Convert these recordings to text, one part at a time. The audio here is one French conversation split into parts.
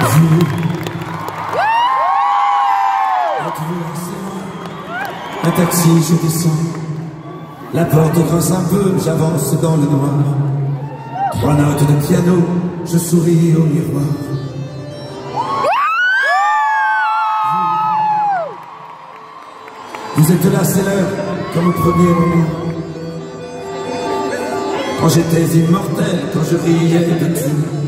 Vous. Un taxi, je descends. La porte grince un peu, j'avance dans le noir. Trois notes de piano, je souris au miroir. Vous êtes là, c'est l'heure, comme au premier moment. Quand j'étais immortel, quand je riais de tout.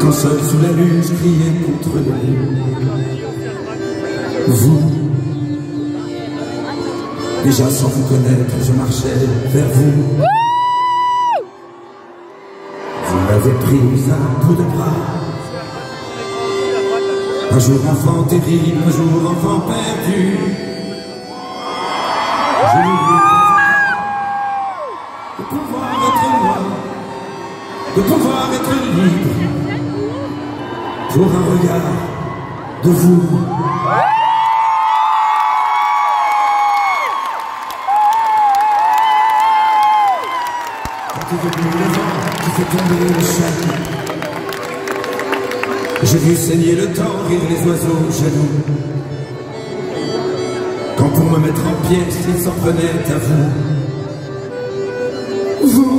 Quand seul sous la lune, je criais contre le Vous, déjà sans vous connaître, je marchais vers vous. Vous m'avez pris un bout de bras. Un jour enfant terrible, un jour enfant perdu. Je de pouvoir être moi, de pouvoir être libre pour un regard de vous. Qui fait tomber le châle, j'ai vu saigner le temps, rire les oiseaux jaloux. Quand pour me mettre en pièces, ils s'en prenaient à vous. Vous,